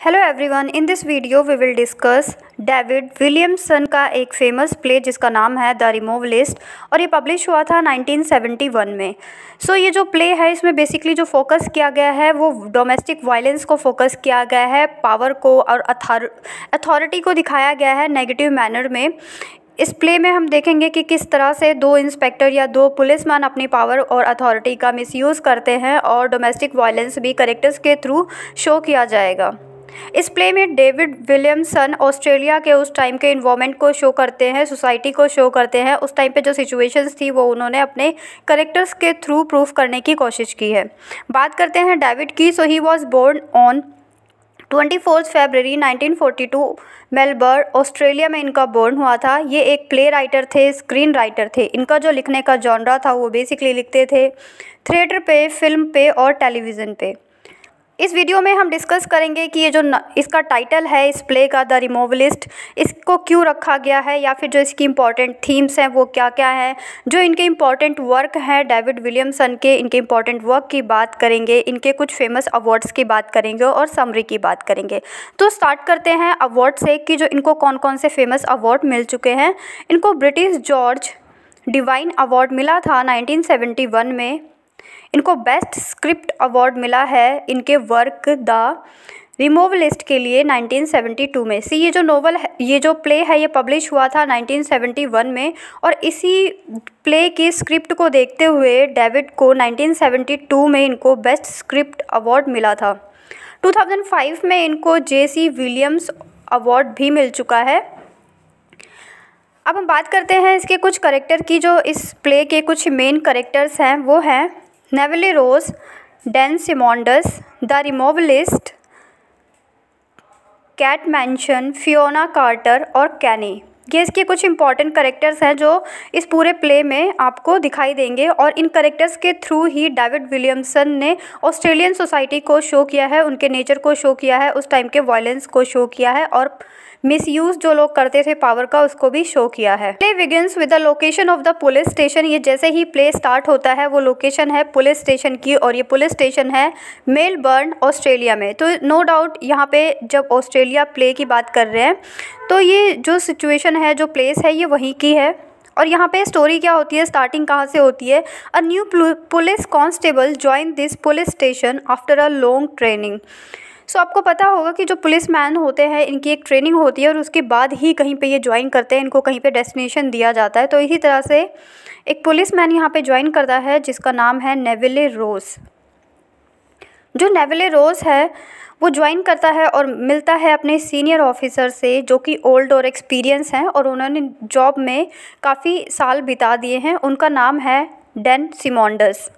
Hello everyone in this video we will discuss David Williamson का एक famous play जिसका नाम है द रिमूव लिस्ट और ये पब्लिश हुआ था 1971 में। सो so, ये जो प्ले है इसमें बेसिकली जो फोकस किया गया है वो डोमेस्टिक वायलेंस को फोकस किया गया है पावर को और अथॉरिटी को दिखाया गया है नेगेटिव मैनर में। इस प्ले में हम देखेंगे कि किस तरह से दो इंस्पेक्टर या दो पुलिसमैन अपनी पावर और अथॉरिटी का मिसयूज़ करते हैं और डोमेस्टिक वायलेंस भी करेक्टर्स के थ्रू शो किया जाएगा। इस प्ले में डेविड विलियमसन ऑस्ट्रेलिया के उस टाइम के इन्वामेंट को शो करते हैं सोसाइटी को शो करते हैं। उस टाइम पे जो सिचुएशंस थी, वो उन्होंने अपने करेक्टर्स के थ्रू प्रूफ करने की कोशिश की है। बात करते हैं डेविड की so he was born on twenty fourth February nineteen forty two Melbourne Australia में इनका बोर्न हुआ था। ये एक प्ले राइटर थे स्क्रीन राइटर थे। इनका जो लिखने का जॉनरा था, वो बेसिकली लिखते थे थिएटर पे फ़िल्म पे और टेलीविज़न पे। इस वीडियो में हम डिस्कस करेंगे कि ये जो न, इसका टाइटल है इस प्ले का द रिमोवलिस्ट इसको क्यों रखा गया है या फिर जो इसकी इंपॉर्टेंट थीम्स हैं वो क्या क्या हैं जो इनके इंपॉर्टेंट वर्क हैं डेविड विलियमसन के इनके इंपॉर्टेंट वर्क की बात करेंगे इनके कुछ फ़ेमस अवार्ड्स की बात करेंगे और समरी की बात करेंगे। तो स्टार्ट करते हैं अवार्ड से कि जो इनको कौन कौन से फ़ेमस अवार्ड मिल चुके हैं। इनको ब्रिटिश जॉर्ज डिवाइन अवार्ड मिला था नाइनटीन में। इनको बेस्ट स्क्रिप्ट अवार्ड मिला है इनके वर्क द रिमूव लिस्ट के लिए 1972 में। सी ये जो नोवेल है, ये जो प्ले है, ये पब्लिश हुआ था 1971 में और इसी प्ले की स्क्रिप्ट को देखते हुए डेविड को 1972 में इनको बेस्ट स्क्रिप्ट अवार्ड मिला था। 2005 में इनको जे सी विलियम्स अवार्ड भी मिल चुका है। अब हम बात करते हैं इसके कुछ करेक्टर की जो इस प्ले के कुछ मेन करेक्टर्स हैं, वो हैं। Neville Rose Dan Simmonds the removalist Kate Mason Fiona Carter और कैनी ये इसके कुछ इंपॉर्टेंट करेक्टर्स हैं जो इस पूरे प्ले में आपको दिखाई देंगे और इन करेक्टर्स के थ्रू ही डेविड विलियमसन ने ऑस्ट्रेलियन सोसाइटी को शो किया है, उनके नेचर को शो किया है, उस टाइम के वायलेंस को शो किया है और मिसयूज़ जो लोग करते थे पावर का, उसको भी शो किया है। Play begins with the location of the police station. ये जैसे ही प्ले स्टार्ट होता है, वो लोकेशन है पुलिस स्टेशन की और ये पुलिस स्टेशन है मेलबर्न, ऑस्ट्रेलिया में। तो नो डाउट, यहाँ पे जब ऑस्ट्रेलिया प्ले की बात कर रहे हैं तो ये जो सिचुएशन है, जो प्लेस है, ये वहीं की है। और यहाँ पे स्टोरी क्या होती है, स्टार्टिंग कहाँ से होती है? A new police constable join this police station after a long training. So आपको पता होगा कि जो पुलिस मैन होते हैं, इनकी एक ट्रेनिंग होती है और उसके बाद ही कहीं पे ये ज्वाइन करते हैं, इनको कहीं पे डेस्टिनेशन दिया जाता है। तो इसी तरह से एक पुलिस मैन यहाँ पर ज्वाइन करता है, जिसका नाम है नेविले रोज़ जो नेविले रोज़ है, वो ज्वाइन करता है और मिलता है अपने सीनियर ऑफिसर से, जो कि ओल्ड और एक्सपीरियंस हैं और उन्होंने जॉब में काफ़ी साल बिता दिए हैं। उनका नाम है Dan Simmonds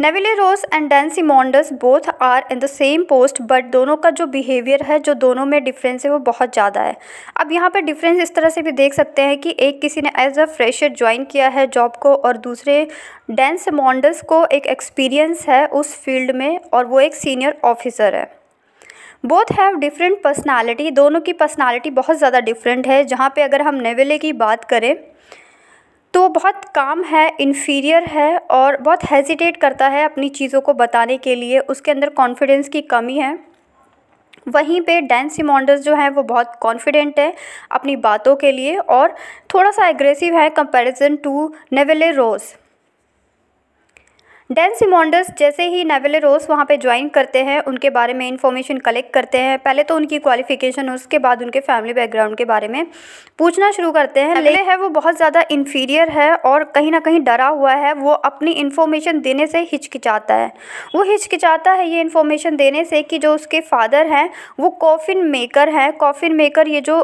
Neville Rose and Dan Simmonds both are in the same post but दोनों का जो बिहेवियर है, जो दोनों में डिफरेंस है, वो बहुत ज़्यादा है। अब यहाँ पे डिफरेंस इस तरह से भी देख सकते हैं कि एक किसी ने एज अ फ्रेशर ज्वाइन किया है जॉब को और दूसरे डेंस मॉन्डस को एक एक्सपीरियंस है उस फ़ील्ड में और वो एक सीनियर ऑफिसर है। बोथ हैव डिफरेंट पर्सनैलिटी दोनों की पर्सनैलिटी बहुत ज़्यादा डिफरेंट है। जहाँ पे अगर हम नेविले की बात करें तो बहुत काम है इन्फीरियर है और बहुत हेजिटेट करता है अपनी चीज़ों को बताने के लिए। उसके अंदर कॉन्फिडेंस की कमी है। वहीं पे डैन सिमोंडस जो है, वो बहुत कॉन्फिडेंट है अपनी बातों के लिए और थोड़ा सा एग्रेसिव है comparison to Neville Rose Dan Simmonds जैसे ही नेवले रोस वहाँ पे ज्वाइन करते हैं उनके बारे में इंफॉर्मेशन कलेक्ट करते हैं। पहले तो उनकी क्वालिफिकेशन उसके बाद उनके फैमिली बैकग्राउंड के बारे में पूछना शुरू करते हैं। ले है वो बहुत ज़्यादा इन्फीरियर है और कहीं ना कहीं डरा हुआ है। वो अपनी इन्फॉर्मेशन देने से हिचकिचाता है। वो हिचकिचाता है ये इन्फॉर्मेशन देने से कि जो उसके फादर हैं वो कॉफ़िन मेकर हैं। कॉफ़िन मेकर ये जो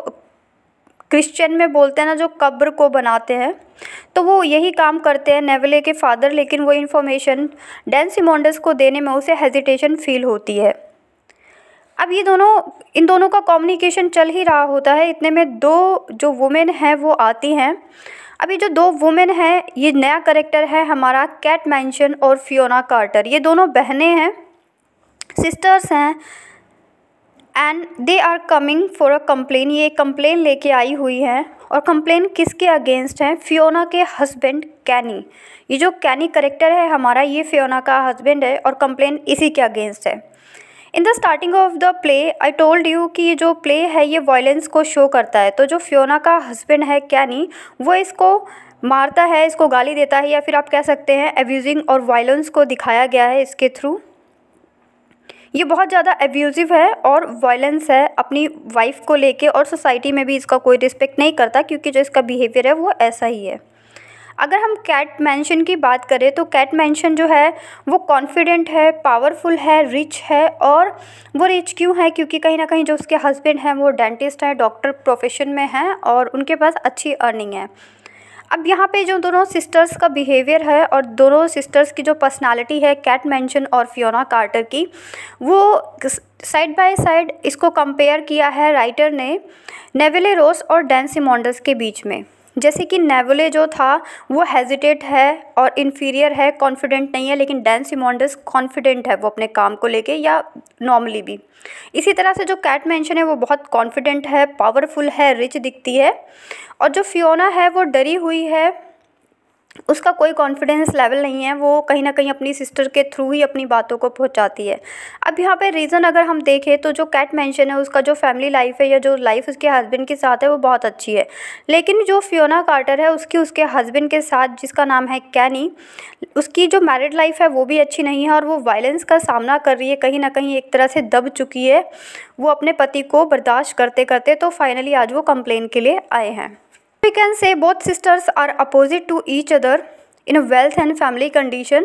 क्रिश्चियन में बोलते हैं ना, जो कब्र को बनाते हैं तो वो यही काम करते हैं नेवले के फादर, लेकिन वो इन्फॉर्मेशन डैन सिमोंडस को देने में उसे हेजिटेशन फील होती है। अब ये दोनों, इन दोनों का कम्युनिकेशन चल ही रहा होता है। इतने में दो जो वुमेन हैं, वो आती हैं। अभी जो दो वुमेन हैं, ये नया करेक्टर है हमारा कैट मैंशन और फियोना कार्टर ये दोनों बहनें हैं सिस्टर्स हैं। And they are coming for a complaint ये कंप्लेन लेके आई हुई हैं। और कंप्लेन किसके अगेंस्ट है? फियोना के हस्बैंड कैनी ये जो कैनी करेक्टर है, हमारा ये फियोना का हस्बैंड है और कंप्लेन इसी के अगेंस्ट है। In the starting of the play I told you कि ये जो प्ले है, ये वायलेंस को शो करता है। तो जो फियोना का हस्बैंड है कैनी वो इसको मारता है, इसको गाली देता है या फिर आप कह सकते हैं एब्यूजिंग और वायलेंस को दिखाया गया है इसके थ्रू ये बहुत ज़्यादा एब्यूज़िव है और वायलेंस है अपनी वाइफ को लेके और सोसाइटी में भी इसका कोई रिस्पेक्ट नहीं करता क्योंकि जो इसका बिहेवियर है वो ऐसा ही है। अगर हम कैट मैंशन की बात करें तो कैट मैंशन जो है वो कॉन्फिडेंट है पावरफुल है रिच है और वो रिच क्यों है? क्योंकि कहीं ना कहीं जो उसके हस्बैंड हैं वो डेंटिस्ट हैं डॉक्टर प्रोफेशन में हैं और उनके पास अच्छी अर्निंग है। अब यहाँ पे जो दोनों सिस्टर्स का बिहेवियर है और दोनों सिस्टर्स की जो पर्सनालिटी है कैट मैंशन और फियोना कार्टर की, वो साइड बाय साइड इसको कंपेयर किया है राइटर ने नेविले रोस और डैन सिमोंडस के बीच में। जैसे कि नेवले जो था, वो हेजिटेट है और इन्फीरियर है कॉन्फिडेंट नहीं है, लेकिन डैन सिमोंडस कॉन्फिडेंट है वो अपने काम को लेके या नॉर्मली भी। इसी तरह से जो कैट मैंशन है, वो बहुत कॉन्फिडेंट है पावरफुल है रिच दिखती है और जो फियोना है, वो डरी हुई है उसका कोई कॉन्फिडेंस लेवल नहीं है, वो कहीं ना कहीं अपनी सिस्टर के थ्रू ही अपनी बातों को पहुंचाती है। अब यहाँ पे रीज़न अगर हम देखें तो जो कैट मेंशन है, उसका जो फैमिली लाइफ है या जो लाइफ उसके हस्बैंड के साथ है, वो बहुत अच्छी है। लेकिन जो फियोना कार्टर है, उसकी उसके हस्बैंड के साथ, जिसका नाम है कैनी उसकी जो मैरिड लाइफ है, वो भी अच्छी नहीं है और वो वायलेंस का सामना कर रही है, कहीं ना कहीं एक तरह से दब चुकी है। वो अपने पति को बर्दाश्त करते करते तो फाइनली आज वो कंप्लेन के लिए आए हैं। We can say both sisters are opposite to each other in a wealth and family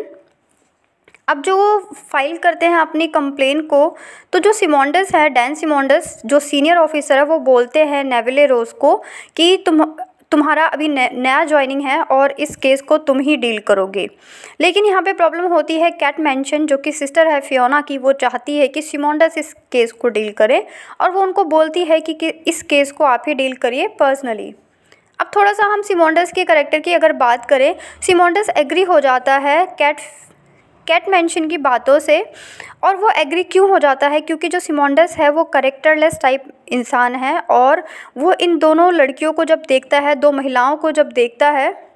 अब जो वो फ़ाइल करते हैं अपनी कंप्लेन को तो जो सिमोंडस है डैन सिमोंडस जो सीनियर ऑफिसर है वो बोलते हैं नेविले रोज को कि तुम तुम्हारा अभी नया ज्वाइनिंग है और इस केस को तुम ही डील करोगे। लेकिन यहाँ पे प्रॉब्लम होती है कैट मैंशन जो कि सिस्टर है फियोना की वो चाहती है कि सिमोंडस इस केस को डील करे और वो उनको बोलती है कि, कि इस केस को आप ही डील करिए पर्सनली अब थोड़ा सा हम सिमोंडस के करेक्टर की अगर बात करें सिमोंडस एग्री हो जाता है कैट कैट मैंशन की बातों से और वो एग्री क्यों हो जाता है? क्योंकि जो सिमोंडस है, वो करेक्टरलेस टाइप इंसान है और वो इन दोनों लड़कियों को जब देखता है, दो महिलाओं को जब देखता है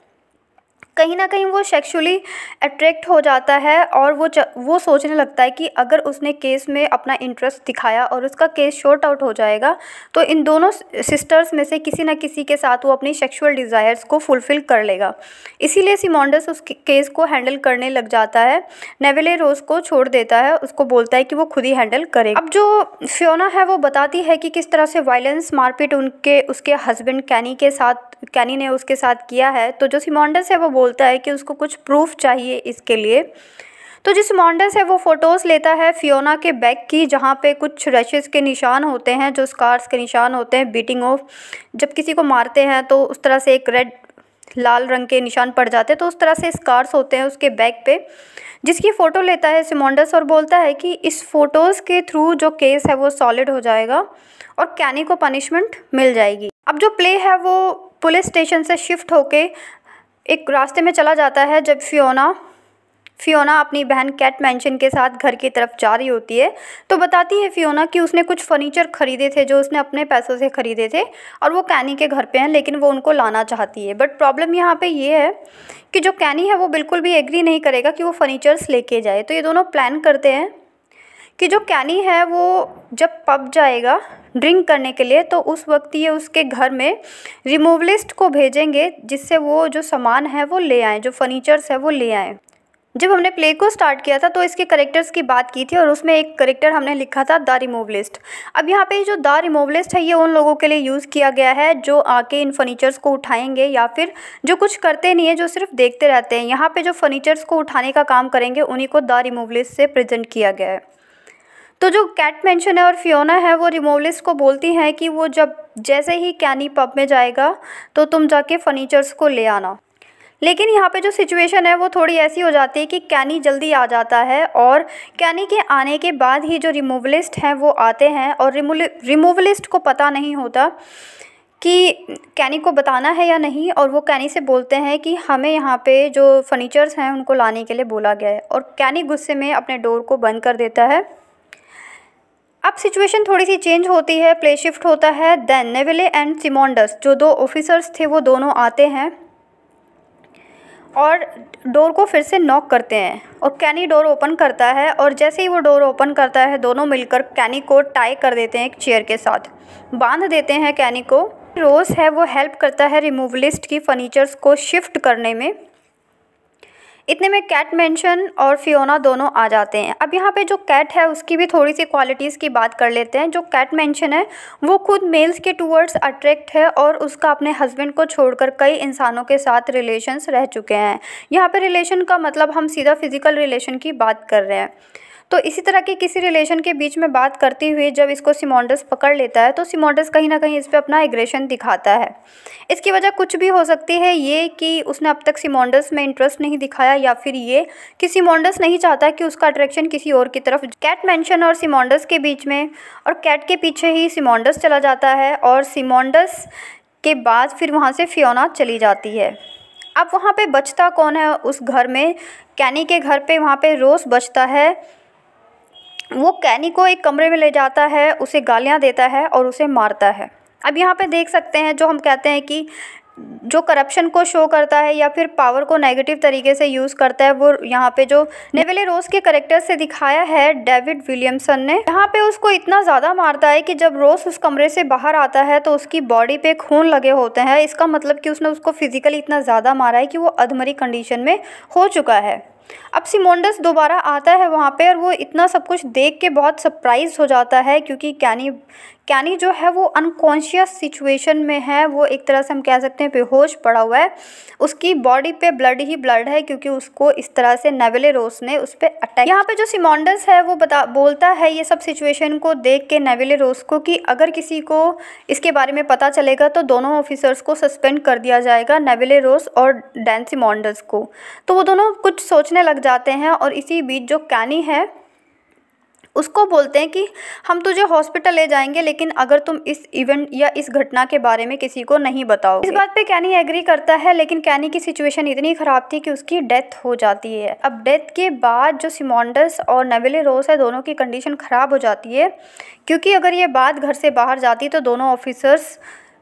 कहीं ना कहीं वो सेक्सुअली अट्रैक्ट हो जाता है और वो वो सोचने लगता है कि अगर उसने केस में अपना इंटरेस्ट दिखाया और उसका केस शॉर्ट आउट हो जाएगा तो इन दोनों सिस्टर्स में से किसी ना किसी के साथ वो अपनी सेक्सुअल डिज़ायर्स को फुलफ़िल कर लेगा। इसीलिए सिमोंडस उस केस को हैंडल करने लग जाता है। नेवेले रोज़ को छोड़ देता है, उसको बोलता है कि वो खुद ही हैंडल करे अब जो फ्योना है, वो बताती है कि किस तरह से वायलेंस मारपीट उनके, उसके हस्बैंड कैनी के साथ कैनी ने उसके साथ किया है। तो जो सिमोंडस है, वो बोलता है कि उसको कुछ प्रूफ चाहिए इसके लिए। तो जिस मॉन्डस है, वो फ़ोटोज़ लेता है फियोना के बैग की, जहाँ पे कुछ रशेज़ के निशान होते हैं, जो स्कार्स के निशान होते हैं बीटिंग ऑफ़ जब किसी को मारते हैं तो उस तरह से एक रेड लाल रंग के निशान पड़ जाते हैं तो उस तरह से स्कार्स होते हैं उसके बैग पे। जिसकी फ़ोटो लेता है सिमोंडस और बोलता है कि इस फ़ोटोज़ के थ्रू जो केस है, वो सॉलिड हो जाएगा और कैनी को पनिशमेंट मिल जाएगी। अब जो प्ले है, वो पुलिस स्टेशन से शिफ्ट होके एक रास्ते में चला जाता है जब फियोना फियोना अपनी बहन कैट मैंशन के साथ घर की तरफ़ जा रही होती है तो बताती है फियोना कि उसने कुछ फर्नीचर ख़रीदे थे जो उसने अपने पैसों से ख़रीदे थे और वो कैनी के घर पे हैं, लेकिन वो उनको लाना चाहती है। बट प्रॉब्लम यहाँ पे ये है कि जो कैनी है वो बिल्कुल भी एग्री नहीं करेगा कि वो फर्नीचर्स लेके जाए। तो ये दोनों प्लान करते हैं। कि जो कैनी है वो जब पब जाएगा ड्रिंक करने के लिए तो उस वक्त ये उसके घर में रिमूवलिस्ट को भेजेंगे, जिससे वो जो सामान है वो ले आएँ, जो फर्नीचर्स है वो ले आएँ। जब हमने प्ले को स्टार्ट किया था तो इसके करेक्टर्स की बात की थी और उसमें एक करेक्टर हमने लिखा था, द रिमूव लिस्ट। अब यहाँ पे जो द रिमूव लिस्ट है, ये उन लोगों के लिए यूज़ किया गया है, जो आके इन फर्नीचर्स को उठाएँगे या फिर जो कुछ करते नहीं है, जो सिर्फ़ देखते रहते हैं। यहाँ पे जो फर्नीचर्स को उठाने का काम करेंगे, उन्हीं को द रिमूव लिस्ट से प्रेजेंट किया गया है। तो जो कैट मेंशन है और फियोना है, वो रिमोवलिस्ट को बोलती हैं कि वो जब जैसे ही कैनी पब में जाएगा तो तुम जाके फर्नीचर्स को ले आना। लेकिन यहाँ पे जो सिचुएशन है, वो थोड़ी ऐसी हो जाती है कि कैनी जल्दी आ जाता है और कैनी के आने के बाद ही जो रिमूवलिस्ट हैं, वो आते हैं और रिमूवलिस्ट को पता नहीं होता कि कैनी को बताना है या नहीं और वो कैनी से बोलते हैं कि हमें यहाँ पे जो फर्नीचर्स हैं, उनको लाने के लिए बोला गया है और कैनी गुस्से में अपने डोर को बंद कर देता है। अब सिचुएशन थोड़ी सी चेंज होती है प्ले शिफ्ट होता है देन नेविले एंड सिमोंडस जो दो ऑफिसर्स थे, वो दोनों आते हैं और डोर को फिर से नॉक करते हैं और कैनी डोर ओपन करता है और जैसे ही वो डोर ओपन करता है, दोनों मिलकर कैनी को टाई कर देते हैं एक चेयर के साथ। बाँध देते हैं कैनी को। रोज़ है, वो हेल्प करता है रिमूवलिस्ट की फर्नीचर्स को शिफ्ट करने में। इतने में कैट मेंशन और फियोना दोनों आ जाते हैं। अब यहाँ पे जो कैट है, उसकी भी थोड़ी सी क्वालिटीज़ की बात कर लेते हैं। जो कैट मेंशन है, वो खुद मेल्स के टूवर्ड्स अट्रैक्ट है और उसका अपने हस्बैंड को छोड़कर कई इंसानों के साथ रिलेशंस रह चुके हैं। यहाँ पे रिलेशन का मतलब हम सीधा फ़िज़िकल रिलेशन की बात कर रहे हैं। तो इसी तरह के किसी रिलेशन के बीच में बात करते हुए जब इसको सिमोंडस पकड़ लेता है तो सिमोंडस कहीं ना कहीं इस पर अपना एग्रेशन दिखाता है। इसकी वजह कुछ भी हो सकती है, ये कि उसने अब तक सिमोंडस में इंटरेस्ट नहीं दिखाया, या फिर ये कि सिमोंडस नहीं चाहता कि उसका अट्रैक्शन किसी और की तरफ़ कैट मैंशन और सिमोंडस के बीच में, और कैट के पीछे ही सिमोंडस चला जाता है, और सिमोंडस के बाद फिर वहाँ से फियोना चली जाती है। अब वहाँ पे बचता कौन है उस घर में? कैनी के घर पे वहाँ पे रोज़ बचता है। वो कैनी को एक कमरे में ले जाता है, उसे गालियाँ देता है और उसे मारता है। अब यहाँ पे देख सकते हैं, जो हम कहते हैं कि जो करप्शन को शो करता है या फिर पावर को नेगेटिव तरीके से यूज़ करता है, वो यहाँ पे जो नेवेले रोज़ के करेक्टर से दिखाया है डेविड विलियमसन ने, यहाँ पे उसको इतना ज़्यादा मारता है कि जब रोज़ उस कमरे से बाहर आता है तो उसकी बॉडी पे खून लगे होते हैं। इसका मतलब कि उसने उसको फिज़िकली इतना ज़्यादा मारा है कि वो अधमरी कंडीशन में हो चुका है। अब सिमोंडस दोबारा आता है वहाँ पे और वो इतना सब कुछ देख के बहुत सरप्राइज़ हो जाता है क्योंकि कैनी कैनी जो है वो अनकॉन्शियस सिचुएशन में है, वो एक तरह से हम कह सकते हैं बेहोश पड़ा हुआ है। उसकी बॉडी पे ब्लड ही ब्लड है क्योंकि उसको इस तरह से नेवेले रोस ने उस पर अटैक यहाँ पे जो सिमोंडस है, वो बता बोलता है ये सब सिचुएशन को देख के नेवेले रोस को कि अगर किसी को इसके बारे में पता चलेगा तो दोनों ऑफिसर्स को सस्पेंड कर दिया जाएगा नेवेले रोस और डैन सिमोंडस को। तो वो दोनों कुछ सोचने लग जाते हैं और इसी बीच जो कैनी है उसको बोलते हैं कि हम तुझे हॉस्पिटल ले जाएँगे, लेकिन अगर तुम इस इवेंट या इस घटना के बारे में किसी को नहीं बताओ इस बात पे कैनी एग्री करता है, लेकिन कैनी की सिचुएशन इतनी ख़राब थी कि उसकी डेथ हो जाती है। अब डेथ के बाद जो सिमोंडस और नवेले रोस है, दोनों की कंडीशन ख़राब हो जाती है, क्योंकि अगर ये बात घर से बाहर जाती तो दोनों ऑफिसर्स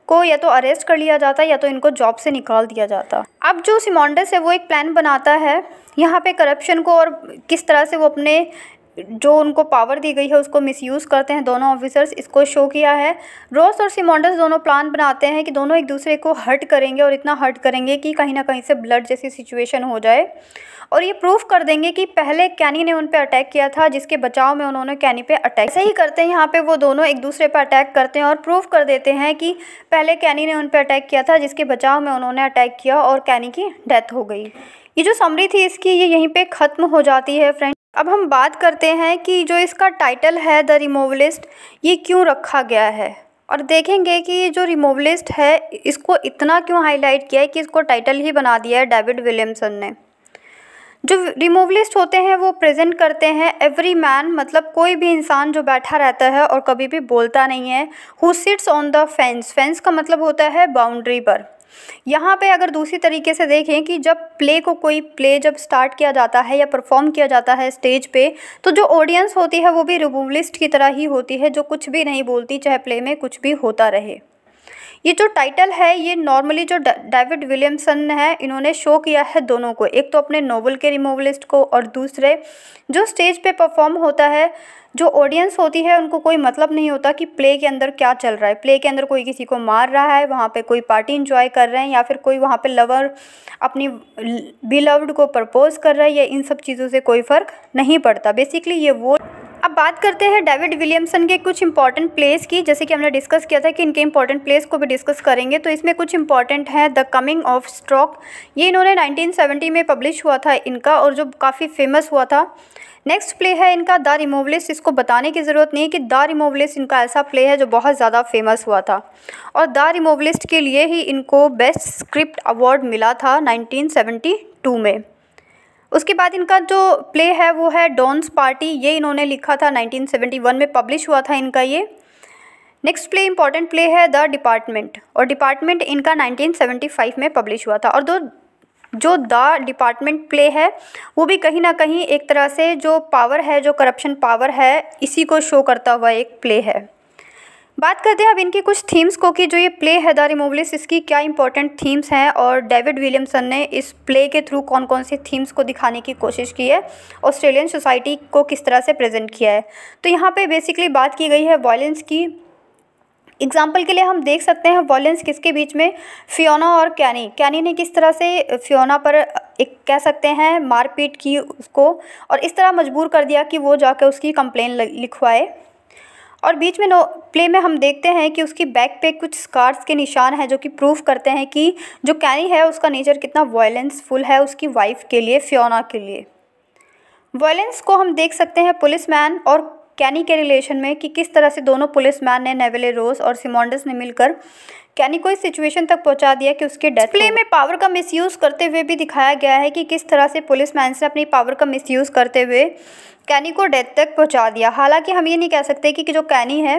को या तो अरेस्ट कर लिया जाता या तो इनको जॉब से निकाल दिया जाता। अब जो सिमोंडस है, वो एक प्लान बनाता है, यहाँ पे करप्शन को और किस तरह से वो अपने जो उनको पावर दी गई है, उसको मिसयूज़ करते हैं दोनों ऑफिसर्स इसको शो किया है। रोस और सिमोंडस दोनों प्लान बनाते हैं कि दोनों एक दूसरे को हर्ट करेंगे और इतना हर्ट करेंगे कि कहीं ना कहीं से ब्लड जैसी सिचुएशन हो जाए। और ये प्रूफ कर देंगे कि पहले कैनी ने उन पर अटैक किया था, जिसके बचाव में उन्होंने कैनी पे अटैक सही करते हैं। यहाँ पे वो दोनों एक दूसरे पर अटैक करते हैं और प्रूफ कर देते हैं कि पहले कैनी ने उन पर अटैक किया था, जिसके बचाव में उन्होंने अटैक किया और कैनी की डेथ हो गई। ये जो समरी थी इसकी, ये यहीं पे ख़त्म हो जाती है फ्रेंड अब हम बात करते हैं कि जो इसका टाइटल है द रिमूवलिस्ट ये क्यों रखा गया है? और देखेंगे कि जो रिमूवलिस्ट है, इसको इतना क्यों हाईलाइट किया है कि इसको टाइटल ही बना दिया है डेविड विलियमसन ने। जो रिमूवलिस्ट होते हैं, वो प्रेजेंट करते हैं एवरी मैन मतलब कोई भी इंसान जो बैठा रहता है और कभी भी बोलता नहीं है who sits on the fence fence का मतलब होता है बाउंड्री पर। यहाँ पे अगर दूसरी तरीके से देखें कि जब प्ले को कोई प्ले जब स्टार्ट किया जाता है या परफॉर्म किया जाता है स्टेज पे तो जो ऑडियंस होती है वो भी रिमूवलिस्ट की तरह ही होती है, जो कुछ भी नहीं बोलती, चाहे प्ले में कुछ भी होता रहे। ये जो टाइटल है, ये नॉर्मली जो डेविड विलियमसन है, इन्होंने शो किया है दोनों को। एक तो अपने नोबल के रिमूवलिस्ट को और दूसरे जो स्टेज पे परफॉर्म होता है जो ऑडियंस होती है, उनको कोई मतलब नहीं होता कि प्ले के अंदर क्या चल रहा है। प्ले के अंदर कोई किसी को मार रहा है, वहाँ पे कोई पार्टी इंजॉय कर रहे हैं या फिर कोई वहाँ पे लवर अपनी बिलव्ड को प्रपोज कर रहा है, या इन सब चीज़ों से कोई फ़र्क नहीं पड़ता। बेसिकली ये वो अब बात करते हैं डेविड विलियमसन के कुछ इंपॉर्टेंट प्लेस की, जैसे कि हमने डिस्कस किया था कि इनके इंपॉर्टेंट प्लेस को भी डिस्कस करेंगे तो इसमें कुछ इंपॉर्टेंट है द कमिंग ऑफ़ स्ट्रोक ये इन्होंने 1970 में पब्लिश हुआ था इनका और जो काफ़ी फ़ेमस हुआ था। नेक्स्ट प्ले है इनका द रिमूवलिस्ट इसको बताने की ज़रूरत नहीं है कि द रिमूवलिस्ट इनका ऐसा प्ले है जो बहुत ज़्यादा फ़ेमस हुआ था। और द रिमूवलिस्ट के लिए ही इनको बेस्ट स्क्रिप्ट अवार्ड मिला था 1972 में। उसके बाद इनका जो प्ले है, वो है डॉन्स पार्टी ये इन्होंने लिखा था 1971 में, पब्लिश हुआ था इनका ये। नेक्स्ट प्ले इंपॉर्टेंट प्ले है द डिपार्टमेंट। और डिपार्टमेंट इनका 1975 में पब्लिश हुआ था। और दो, जो द डिपार्टमेंट प्ले है, वो भी कहीं ना कहीं एक तरह से जो पावर है, जो करप्शन पावर है, इसी को शो करता हुआ एक प्ले है। बात करते हैं अब इनकी कुछ थीम्स को कि जो ये प्ले है द रिमूवलिस्ट इसकी क्या इंपॉर्टेंट थीम्स हैं और डेविड विलियमसन ने इस प्ले के थ्रू कौन कौन सी थीम्स को दिखाने की कोशिश की है ऑस्ट्रेलियन सोसाइटी को किस तरह से प्रेजेंट किया है। तो यहाँ पे बेसिकली बात की गई है वायलेंस की। एग्ज़ाम्पल के लिए हम देख सकते हैं वॉलेंस किसके बीच में? फियोना और कैनी कैनी ने किस तरह से फियोना पर एक कह सकते हैं मारपीट की उसको और इस तरह मजबूर कर दिया कि वो जाकर उसकी कंप्लेन लिखवाए। और बीच में नो प्ले में हम देखते हैं कि उसकी बैक पे कुछ स्कार्स के निशान हैं जो कि प्रूफ करते हैं कि जो कैनी है उसका नेचर कितना वायलेंसफुल है उसकी वाइफ के लिए फ्योना के लिए। वायलेंस को हम देख सकते हैं पुलिसमैन और कैनी के रिलेशन में कि किस तरह से दोनों पुलिसमैन ने नेवेले रोज और सिमोंडस ने मिलकर कैनी को इस सिचुएशन तक पहुँचा दिया कि उसके डेथ प्ले में पावर का मिसयूज़ करते हुए भी दिखाया गया है कि किस तरह से पुलिसमैन ने अपनी पावर का मिसयूज़ करते हुए कैनी को डेथ तक पहुँचा दिया। हालाँकि हम ये नहीं कह सकते कि, कि जो कैनी है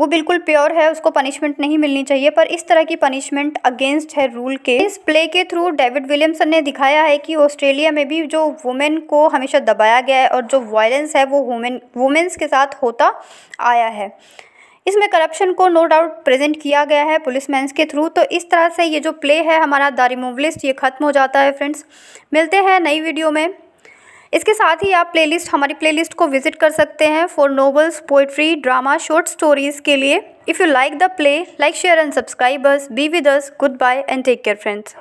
वो बिल्कुल प्योर है उसको पनिशमेंट नहीं मिलनी चाहिए पर इस तरह की पनिशमेंट अगेंस्ट है रूल के। इस प्ले के थ्रू डेविड विलियमसन ने दिखाया है कि ऑस्ट्रेलिया में भी जो वुमेन को हमेशा दबाया गया है और जो वायलेंस है वो वुमेन वुमेंस के साथ होता आया है। इसमें करप्शन को नो डाउट प्रेजेंट किया गया है पुलिसमैन के थ्रू तो इस तरह से ये जो प्ले है हमारा दारी मूवलिस्ट ये ख़त्म हो जाता है फ्रेंड्स मिलते हैं नई वीडियो में। इसके साथ ही आप प्लेलिस्ट हमारी प्लेलिस्ट को विज़िट कर सकते हैं for novels poetry drama short stories के लिए। If you like the play like share and subscribers be with us goodbye and take care friends